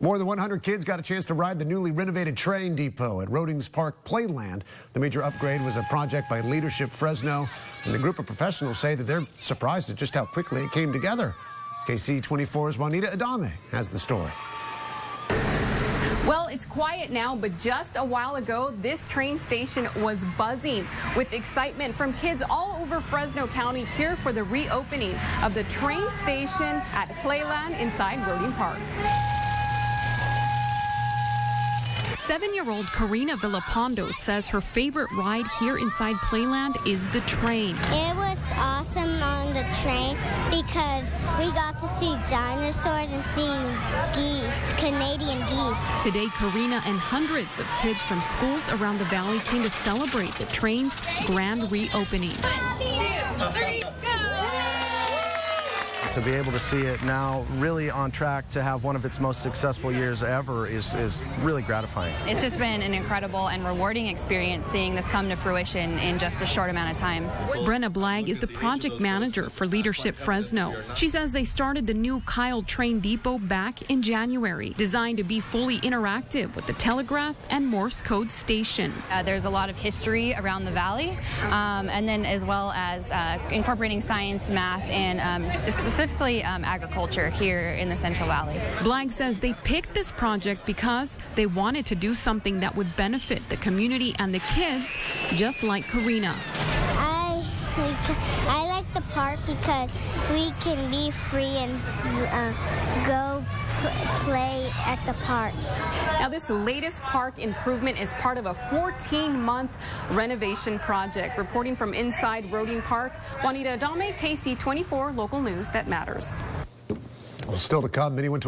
More than 100 kids got a chance to ride the newly renovated train depot at Roedings Park Playland. The major upgrade was a project by Leadership Fresno, and the group of professionals say that they're surprised at just how quickly it came together. KSEE24's Juanita Adame has the story. Well, it's quiet now, but just a while ago, this train station was buzzing with excitement from kids all over Fresno County here for the reopening of the train station at Playland inside Roeding Park. Seven-year-old Karina Villapando says her favorite ride here inside Playland is the train. It was awesome on the train because we got to see dinosaurs and see geese, Canadian geese. Today, Karina and hundreds of kids from schools around the valley came to celebrate the train's grand reopening. One, two, three, go! To be able to see it now really on track to have one of its most successful years ever is, is really gratifying. It's just been an incredible and rewarding experience seeing this come to fruition in just a short amount of time. Brenna Blagg is the project manager for Leadership Fresno. She says they started the new Kyle Train Depot back in January, designed to be fully interactive with the telegraph and Morse code station. Uh, there's a lot of history around the valley, um, and then as well as uh, incorporating science, math, and um, specifically um, agriculture here in the Central Valley. Blagg says they picked this project because they wanted to do something that would benefit the community and the kids, just like Karina. I, I like the park because we can be free and uh, go play at the park. Now, this latest park improvement is part of a 14-month renovation project. Reporting from inside Roeding Park, Juanita Adame, KSEE24, local news that matters. Well, still to come, many went to